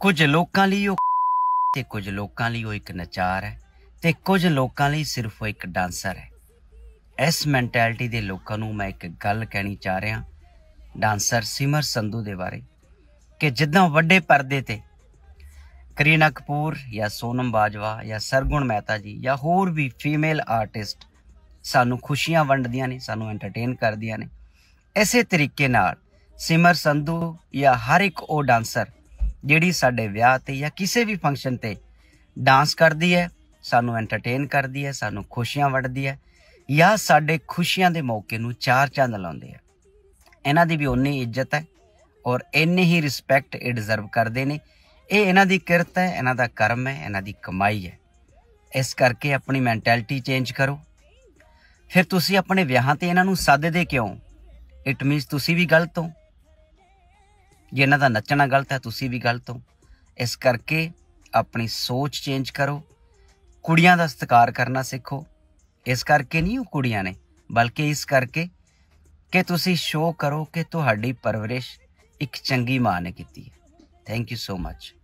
ਕੁਝ ਲੋਕਾਂ ਲਈ ਉਹ ਤੇ ਕੁਝ ਲੋਕਾਂ ਲਈ ਉਹ ਇੱਕ ਨਚਾਰ ਹੈ ਤੇ ਕੁਝ ਲੋਕਾਂ ਲਈ ਸਿਰਫ ਉਹ ਇੱਕ ਡਾਂਸਰ ਹੈ। ਇਸ ਮੈਂਟੈਲਿਟੀ ਦੇ ਲੋਕਾਂ ਨੂੰ ਮੈਂ ਇੱਕ ਗੱਲ ਕਹਿਣੀ ਚਾਹ ਰਿਹਾ ਡਾਂਸਰ ਸਿਮਰ ਸੰਧੂ ਦੇ ਬਾਰੇ ਕਿ ਜਿੱਦਾਂ ਵੱਡੇ ਪਰਦੇ ਤੇ ਕਰੀਨਾ ਕਪੂਰ ਜਾਂ ਸੋਨਮ ਬਾਜਵਾ ਜਾਂ ਸਰਗੁਣ ਮਹਿਤਾ ਜੀ ਜਾਂ ਹੋਰ ਵੀ ਫੀਮੇਲ ਆਰਟਿਸਟ ਸਾਨੂੰ ਖੁਸ਼ੀਆਂ ਵੰਡਦੀਆਂ ਨੇ, ਸਾਨੂੰ ਐਂਟਰਟੇਨ ਕਰਦੀਆਂ ਨੇ। ਇਸੇ ਤਰੀਕੇ ਨਾਲ ਸਿਮਰ ਸੰਧੂ ਜਾਂ ਹਰ ਇੱਕ ਉਹ ਡਾਂਸਰ ਜਿਹੜੀ ਸਾਡੇ ਵਿਆਹ ਤੇ ਜਾਂ ਕਿਸੇ ਵੀ ਫੰਕਸ਼ਨ ਤੇ ਡਾਂਸ ਕਰਦੀ ਹੈ, ਸਾਨੂੰ ਐਂਟਰਟੇਨ ਕਰਦੀ ਹੈ, ਸਾਨੂੰ ਖੁਸ਼ੀਆਂ ਵੰਡਦੀ ਹੈ ਜਾਂ ਸਾਡੇ ਖੁਸ਼ੀਆਂ ਦੇ ਮੌਕੇ ਨੂੰ ਚਾਰ ਚੰਦ ਲਾਉਂਦੇ ਆ ਇਹਨਾਂ ਦੀ ਵੀ ਉਨੀ ਇੱਜ਼ਤ ਹੈ ਔਰ ਇੰਨੀ ਹੀ ਰਿਸਪੈਕਟ ਇਹ ਡਿਜ਼ਰਵ ਕਰਦੇ ਨੇ। ਇਹ ਇਹਨਾਂ ਦੀ ਕਿਰਤ ਹੈ, ਇਹਨਾਂ ਦਾ ਕਰਮ ਹੈ, ਇਹਨਾਂ ਦੀ ਕਮਾਈ ਹੈ। ਇਸ ਕਰਕੇ ਆਪਣੀ ਮੈਂਟੈਲਿਟੀ ਚੇਂਜ ਕਰੋ। ਫਿਰ ਤੁਸੀਂ ਆਪਣੇ ਵਿਆਹਾਂ ਤੇ ਇਹਨਾਂ ਨੂੰ ਸੱਦਦੇ ਕਿਉਂ? ਇਟ ਮੀਨਸ ਤੁਸੀਂ ਵੀ ਗਲਤ ਹੋ। ਜੇ ਇਹਨਾਂ ਦਾ ਨੱਚਣਾ ਗਲਤ ਹੈ, ਤੁਸੀਂ ਵੀ ਗਲਤ ਹੋ। ਇਸ ਕਰਕੇ ਆਪਣੀ ਸੋਚ ਚੇਂਜ ਕਰੋ। ਕੁੜੀਆਂ ਦਾ ਸਤਿਕਾਰ ਕਰਨਾ ਸਿੱਖੋ। ਇਸ ਕਰਕੇ ਨਹੀਂ ਉਹ ਕੁੜੀਆਂ ਨੇ, ਬਲਕਿ ਇਸ ਕਰਕੇ ਕਿ ਤੁਸੀਂ ਸ਼ੋਅ ਕਰੋ ਕਿ ਤੁਹਾਡੀ ਪਰਵਰਿਸ਼ ਇੱਕ ਚੰਗੀ ਮਾਂ ਨੇ ਕੀਤੀ ਹੈ। Thank you so much